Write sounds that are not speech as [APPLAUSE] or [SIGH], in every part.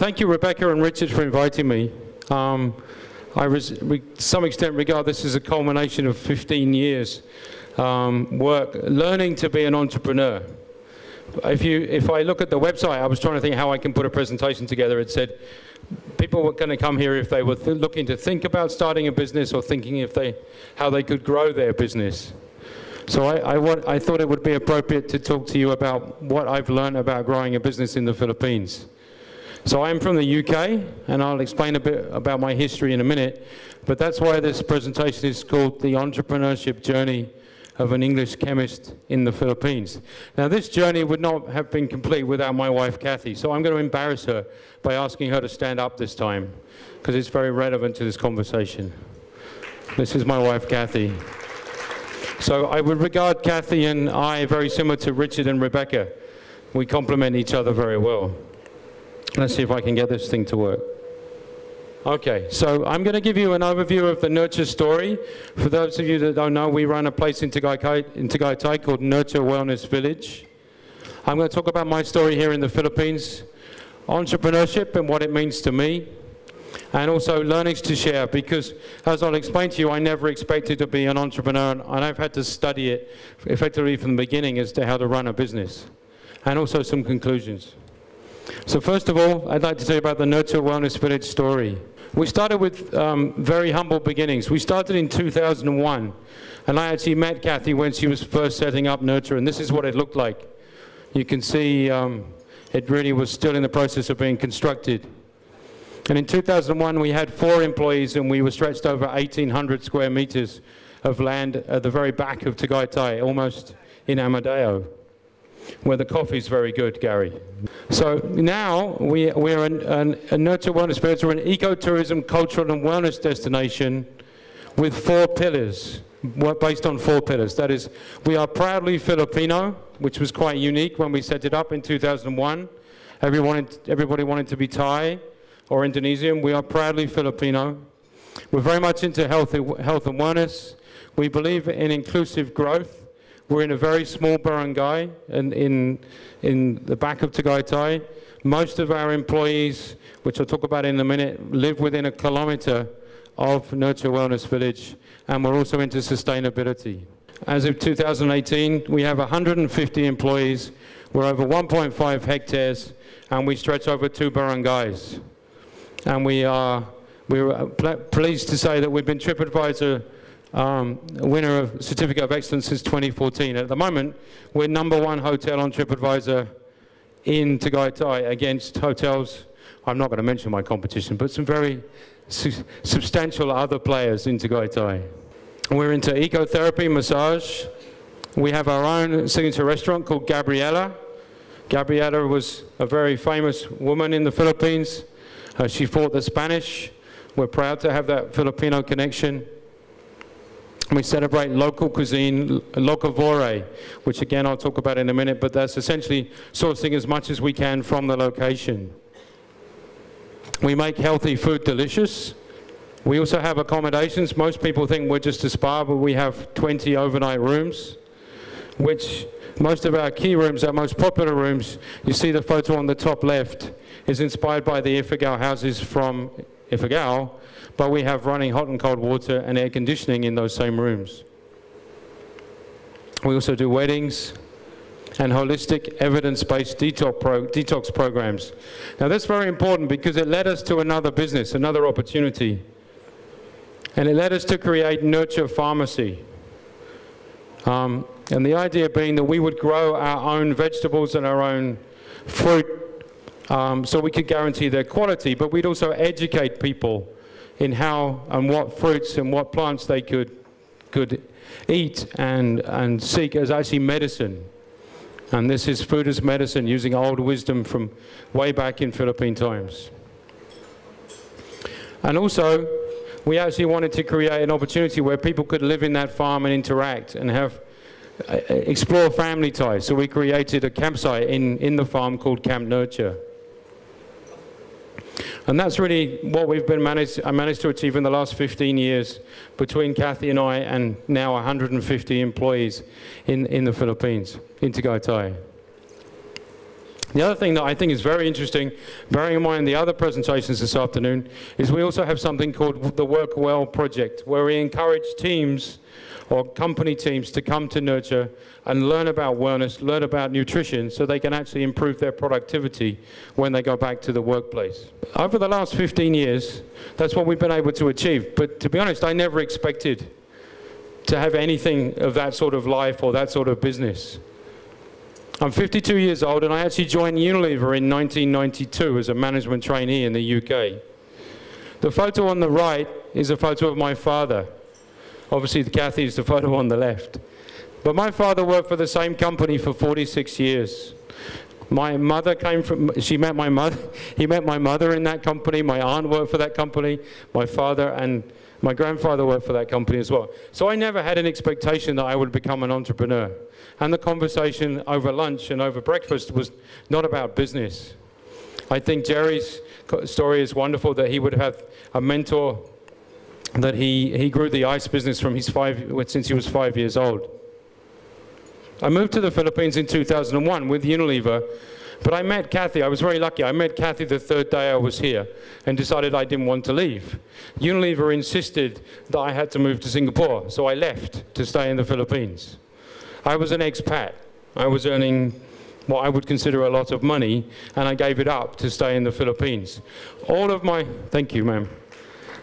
thank you, Rebecca and Richard, for inviting me. Um, I, to some extent, regard this as a culmination of 15 years um, work, learning to be an entrepreneur. If, you, if I look at the website, I was trying to think how I can put a presentation together. It said people were going to come here if they were looking to think about starting a business or thinking if they, how they could grow their business. So I, I, want, I thought it would be appropriate to talk to you about what I've learned about growing a business in the Philippines. So I'm from the UK, and I'll explain a bit about my history in a minute, but that's why this presentation is called The Entrepreneurship Journey of an English chemist in the Philippines. Now, this journey would not have been complete without my wife, Kathy, so I'm going to embarrass her by asking her to stand up this time, because it's very relevant to this conversation. This is my wife, Kathy. So I would regard Kathy and I very similar to Richard and Rebecca. We complement each other very well. Let's see if I can get this thing to work. Okay, so I'm going to give you an overview of the Nurture story. For those of you that don't know, we run a place in Tagaytay, called Nurture Wellness Village. I'm going to talk about my story here in the Philippines, entrepreneurship and what it means to me, and also learnings to share because, as I'll explain to you, I never expected to be an entrepreneur, and I've had to study it effectively from the beginning as to how to run a business, and also some conclusions. So first of all, I'd like to tell you about the Nurture Wellness Village story. We started with um, very humble beginnings. We started in 2001, and I actually met Kathy when she was first setting up Nurture, and this is what it looked like. You can see um, it really was still in the process of being constructed. And in 2001, we had four employees, and we were stretched over 1,800 square meters of land at the very back of Tagaytay, almost in Amadeo where the coffee is very good, Gary. So now we, we're an, an, a nurture wellness village, we're an ecotourism, cultural and wellness destination with four pillars, based on four pillars. That is, we are proudly Filipino, which was quite unique when we set it up in 2001. Everyone, everybody wanted to be Thai or Indonesian. We are proudly Filipino. We're very much into health, health and wellness. We believe in inclusive growth. We're in a very small barangay in, in, in the back of Tagaytay. Most of our employees, which I'll talk about in a minute, live within a kilometer of Nurture Wellness Village, and we're also into sustainability. As of 2018, we have 150 employees. We're over 1.5 hectares, and we stretch over two barangays. And we are we're uh, pleased to say that we've been TripAdvisor um, winner of Certificate of Excellence since 2014. At the moment, we're number one hotel on TripAdvisor in Tagaytay against hotels, I'm not going to mention my competition, but some very su substantial other players in Tagaytay. We're into ecotherapy, massage. We have our own signature restaurant called Gabriela. Gabriela was a very famous woman in the Philippines. Uh, she fought the Spanish. We're proud to have that Filipino connection. We celebrate local cuisine, locavore, which again I'll talk about in a minute, but that's essentially sourcing as much as we can from the location. We make healthy food delicious. We also have accommodations. Most people think we're just a spa, but we have 20 overnight rooms, which most of our key rooms, our most popular rooms, you see the photo on the top left, is inspired by the Ifugao houses from Ifugao, but we have running hot and cold water and air conditioning in those same rooms. We also do weddings and holistic evidence-based detox, pro detox programs. Now that's very important because it led us to another business, another opportunity. And it led us to create Nurture Pharmacy. Um, and the idea being that we would grow our own vegetables and our own fruit um, so we could guarantee their quality, but we'd also educate people in how and what fruits and what plants they could, could eat and, and seek as actually medicine. And this is food as medicine using old wisdom from way back in Philippine times. And also, we actually wanted to create an opportunity where people could live in that farm and interact and have uh, explore family ties. So we created a campsite in, in the farm called Camp Nurture. And that's really what we've been managed, I managed to achieve in the last 15 years between Kathy and I and now 150 employees in, in the Philippines, in Tagaytay. The other thing that I think is very interesting, bearing in mind the other presentations this afternoon, is we also have something called the Work Well Project, where we encourage teams or company teams to come to Nurture and learn about wellness, learn about nutrition, so they can actually improve their productivity when they go back to the workplace. Over the last 15 years, that's what we've been able to achieve. But to be honest, I never expected to have anything of that sort of life or that sort of business. I'm 52 years old and I actually joined Unilever in 1992 as a management trainee in the UK. The photo on the right is a photo of my father. Obviously, the Kathy is the photo on the left. But my father worked for the same company for 46 years. My mother came from, she met my mother, [LAUGHS] he met my mother in that company, my aunt worked for that company, my father and my grandfather worked for that company as well. So I never had an expectation that I would become an entrepreneur. And the conversation over lunch and over breakfast was not about business. I think Jerry's story is wonderful that he would have a mentor that he, he grew the ice business from his five, since he was five years old. I moved to the Philippines in 2001 with Unilever, but I met Kathy. I was very lucky. I met Kathy the third day I was here and decided I didn't want to leave. Unilever insisted that I had to move to Singapore, so I left to stay in the Philippines. I was an expat. I was earning what I would consider a lot of money, and I gave it up to stay in the Philippines. All of my, thank you, ma'am.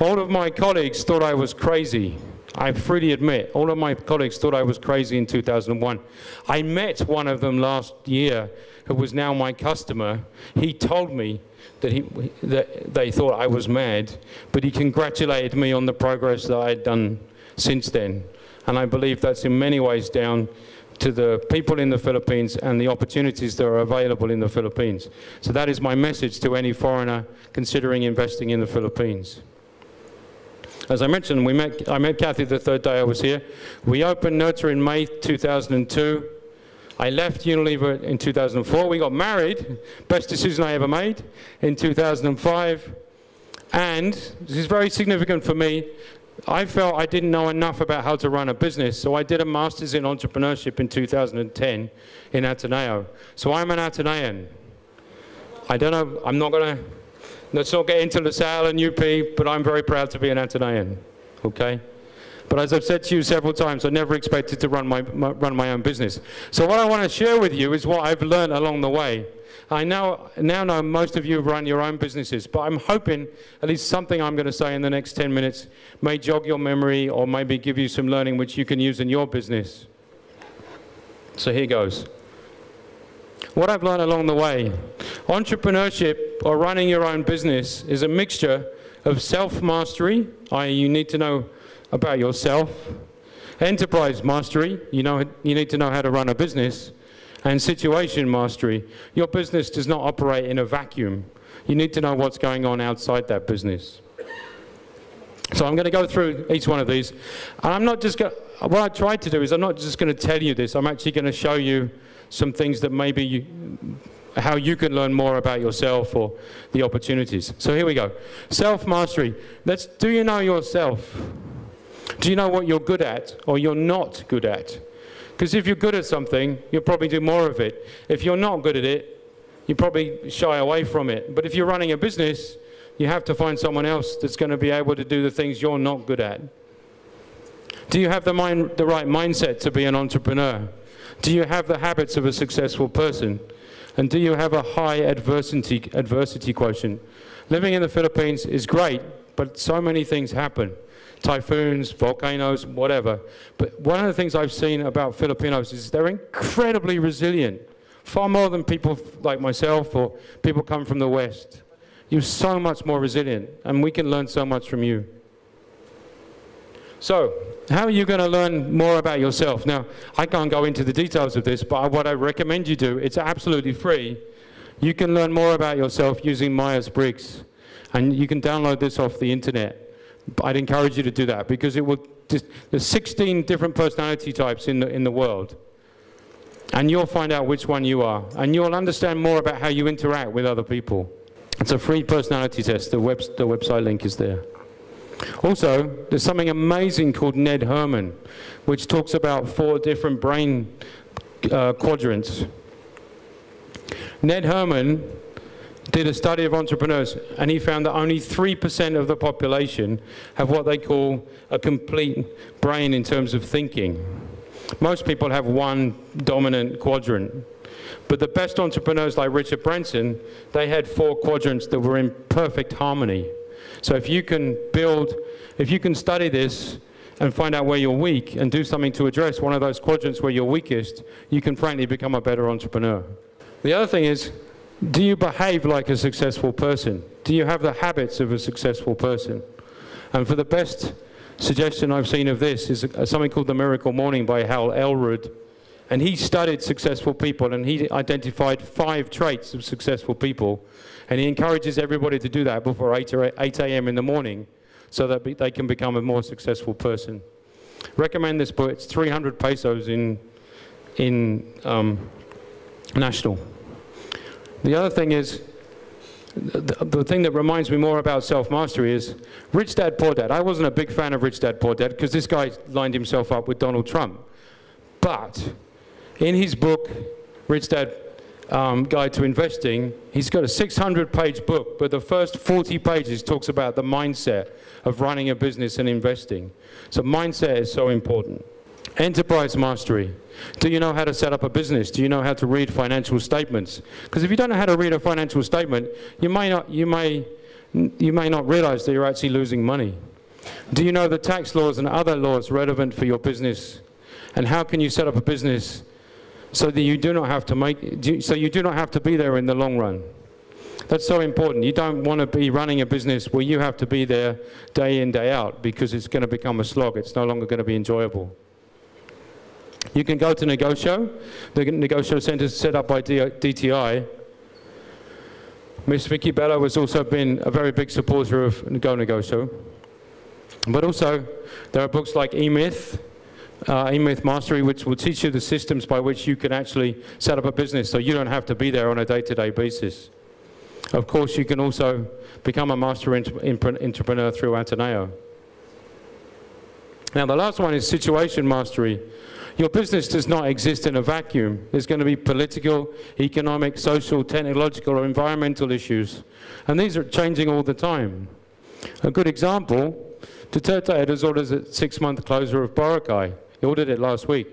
All of my colleagues thought I was crazy. I freely admit, all of my colleagues thought I was crazy in 2001. I met one of them last year who was now my customer. He told me that, he, that they thought I was mad, but he congratulated me on the progress that I had done since then. And I believe that's in many ways down to the people in the Philippines and the opportunities that are available in the Philippines. So that is my message to any foreigner considering investing in the Philippines. As I mentioned, we met, I met Kathy the third day I was here. We opened Nurture in May 2002. I left Unilever in 2004. We got married, best decision I ever made, in 2005. And this is very significant for me. I felt I didn't know enough about how to run a business, so I did a master's in entrepreneurship in 2010 in Ateneo. So I'm an Atenean. I don't know, I'm not going to, let's not get into LaSalle and UP, but I'm very proud to be an Atenean, okay? But as I've said to you several times, I never expected to run my, my run my own business. So what I want to share with you is what I've learned along the way. I now, now know most of you have run your own businesses, but I'm hoping at least something I'm going to say in the next 10 minutes may jog your memory or maybe give you some learning which you can use in your business. So here goes. What I've learned along the way entrepreneurship or running your own business is a mixture of self mastery, i.e., you need to know about yourself, enterprise mastery, you, know, you need to know how to run a business and situation mastery. Your business does not operate in a vacuum. You need to know what's going on outside that business. So I'm going to go through each one of these. And I'm not just going what I tried to do is I'm not just going to tell you this, I'm actually going to show you some things that maybe you, how you can learn more about yourself or the opportunities. So here we go. Self-mastery. Let's, do you know yourself? Do you know what you're good at or you're not good at? Because if you're good at something, you'll probably do more of it. If you're not good at it, you probably shy away from it. But if you're running a business, you have to find someone else that's going to be able to do the things you're not good at. Do you have the, mind, the right mindset to be an entrepreneur? Do you have the habits of a successful person? And do you have a high adversity, adversity quotient? Living in the Philippines is great, but so many things happen typhoons, volcanoes, whatever. But one of the things I've seen about Filipinos is they're incredibly resilient, far more than people like myself or people come from the West. You're so much more resilient, and we can learn so much from you. So, how are you going to learn more about yourself? Now, I can't go into the details of this, but what I recommend you do, it's absolutely free. You can learn more about yourself using Myers-Briggs, and you can download this off the internet. I'd encourage you to do that because it will. Just, there's 16 different personality types in the in the world, and you'll find out which one you are, and you'll understand more about how you interact with other people. It's a free personality test. The web the website link is there. Also, there's something amazing called Ned Herrmann, which talks about four different brain uh, quadrants. Ned Herrmann did a study of entrepreneurs and he found that only 3% of the population have what they call a complete brain in terms of thinking. Most people have one dominant quadrant. But the best entrepreneurs like Richard Branson, they had four quadrants that were in perfect harmony. So if you can build, if you can study this and find out where you're weak and do something to address one of those quadrants where you're weakest, you can frankly become a better entrepreneur. The other thing is, do you behave like a successful person? Do you have the habits of a successful person? And for the best suggestion I've seen of this is something called The Miracle Morning by Hal Elrod. And he studied successful people and he identified five traits of successful people. And he encourages everybody to do that before 8, 8 a.m. in the morning so that they can become a more successful person. Recommend this book. It's 300 pesos in, in um, national. The other thing is, the, the, thing that reminds me more about self-mastery is Rich Dad Poor Dad. I wasn't a big fan of Rich Dad Poor Dad because this guy lined himself up with Donald Trump. But in his book, Rich Dad um, Guide to Investing, he's got a 600-page book, but the first 40 pages talks about the mindset of running a business and investing. So mindset is so important. Enterprise mastery. Do you know how to set up a business? Do you know how to read financial statements? Because if you don't know how to read a financial statement, you may not, you may, you may not realize that you're actually losing money. Do you know the tax laws and other laws relevant for your business? And how can you set up a business so that you do not have to make, so you do not have to be there in the long run. That's so important. You don't want to be running a business where you have to be there day in, day out, because it's going to become a slog. It's no longer going to be enjoyable. You can go to Negosyo. The Negosyo Center is set up by DTI. Miss Vicky Bello has also been a very big supporter of Go Negosyo. But also, there are books like E-Myth, uh, eMyth Mastery, which will teach you the systems by which you can actually set up a business so you don't have to be there on a day-to-day -day basis. Of course, you can also become a master entrepreneur through Ateneo. Now, the last one is situation mastery. Your business does not exist in a vacuum. There's going to be political, economic, social, technological, or environmental issues. And these are changing all the time. A good example, Duterte had his orders at six-month closure of Boracay. He ordered it last week.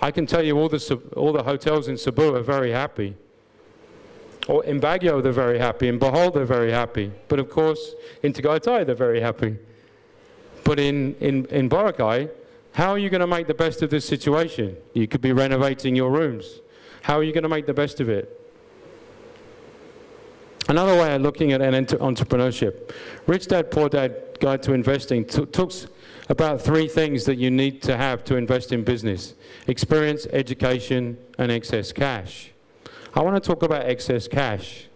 I can tell you all the, all the hotels in Cebu are very happy. Or in Baguio, they're very happy. In Bohol, they're very happy. But of course, in Tagaytay, they're very happy. But in, in, in Boracay, how are you going to make the best of this situation? You could be renovating your rooms. How are you going to make the best of it? Another way of looking at an entrepreneurship, Rich Dad Poor Dad Guide to Investing talks about three things that you need to have to invest in business. Experience, education, and excess cash. I want to talk about excess cash.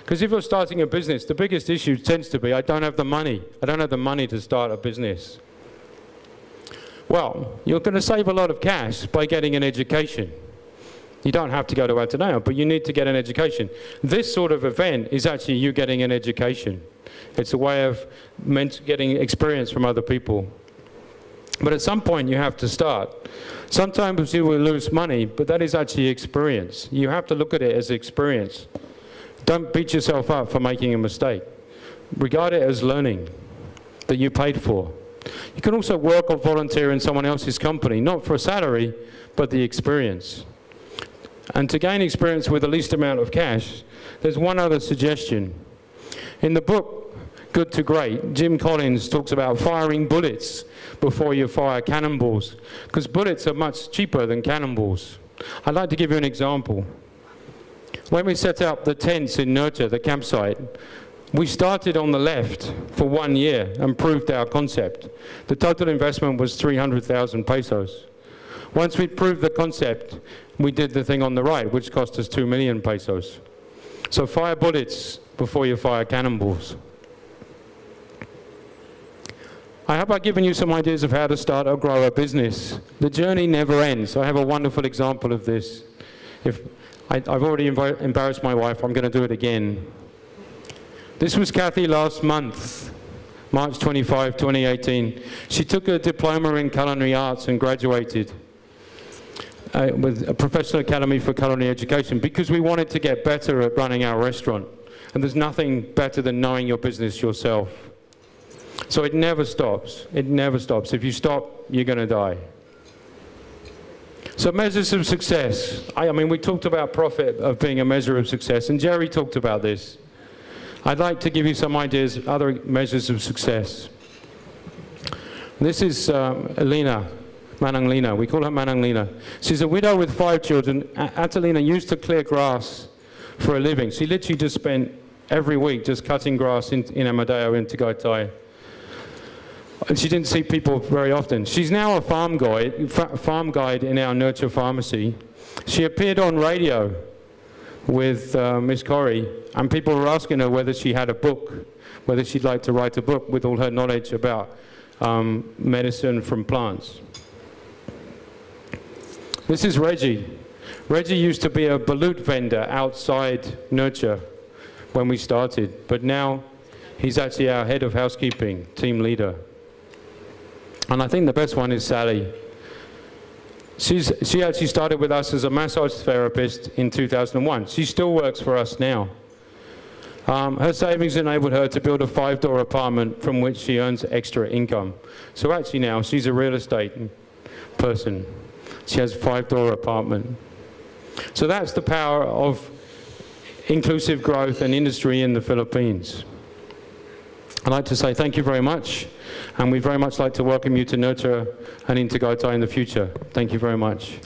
Because if you're starting a business, the biggest issue tends to be, I don't have the money. I don't have the money to start a business. Well, you're going to save a lot of cash by getting an education. You don't have to go to Ateneo, but you need to get an education. This sort of event is actually you getting an education. It's a way of getting experience from other people. But at some point you have to start. Sometimes you will lose money, but that is actually experience. You have to look at it as experience. Don't beat yourself up for making a mistake. Regard it as learning that you paid for. You can also work or volunteer in someone else's company, not for a salary, but the experience. And to gain experience with the least amount of cash, there's one other suggestion. In the book, Good to Great, Jim Collins talks about firing bullets before you fire cannonballs, because bullets are much cheaper than cannonballs. I'd like to give you an example. When we set up the tents in Nurture, the campsite, we started on the left for one year and proved our concept. The total investment was 300,000 pesos. Once we proved the concept, we did the thing on the right, which cost us 2 million pesos. So fire bullets before you fire cannonballs. I hope I've given you some ideas of how to start or grow a business. The journey never ends. I have a wonderful example of this. If I, have already embarrassed my wife, I'm going to do it again. This was Kathy last month, March 25, 2018. She took a diploma in culinary arts and graduated. uh, with a professional academy for culinary education because we wanted to get better at running our restaurant. And there's nothing better than knowing your business yourself. So it never stops. It never stops. If you stop, you're going to die. So measures of success. I, I, mean, we talked about profit of being a measure of success, and Jerry talked about this. I'd like to give you some ideas, other measures of success. This is um, Manang Lina. We call her Manang Lina. She's a widow with five children. Atalina used to clear grass for a living. She literally just spent every week just cutting grass in, in Amadeo in Tagaytay. And she didn't see people very often. She's now a farm guide, farm guide in our Nurture Pharmacy. She appeared on radio with uh, Miss Corrie, and people were asking her whether she had a book, whether she'd like to write a book with all her knowledge about um, medicine from plants. This is Reggie. Reggie used to be a balut vendor outside Nurture when we started, but now he's actually our head of housekeeping, team leader. And I think the best one is Sally. She's, she actually started with us as a massage therapist in 2001. She still works for us now. Um, her savings enabled her to build a five-door apartment from which she earns extra income. So actually now she's a real estate person. She has a five-door apartment. So that's the power of inclusive growth and industry in the Philippines. I'd like to say thank you very much, and we'd very much like to welcome you to Nurture and into Tagaytay in the future. Thank you very much.